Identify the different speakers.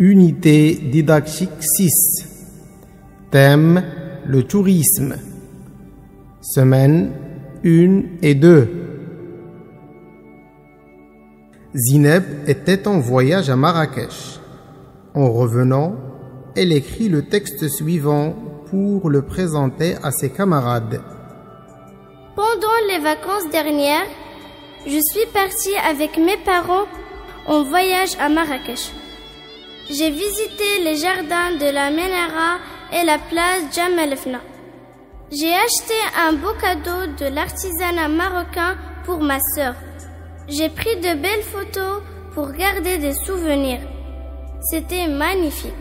Speaker 1: Unité didactique 6. Thème le tourisme. Semaine 1 et 2. Zineb était en voyage à Marrakech. En revenant, elle écrit le texte suivant pour le présenter à ses camarades.
Speaker 2: Pendant les vacances dernières, je suis partie avec mes parents en voyage à Marrakech. J'ai visité les jardins de la Menara et la place Jamal Fna. J'ai acheté un beau cadeau de l'artisanat marocain pour ma sœur. J'ai pris de belles photos pour garder des souvenirs. C'était magnifique.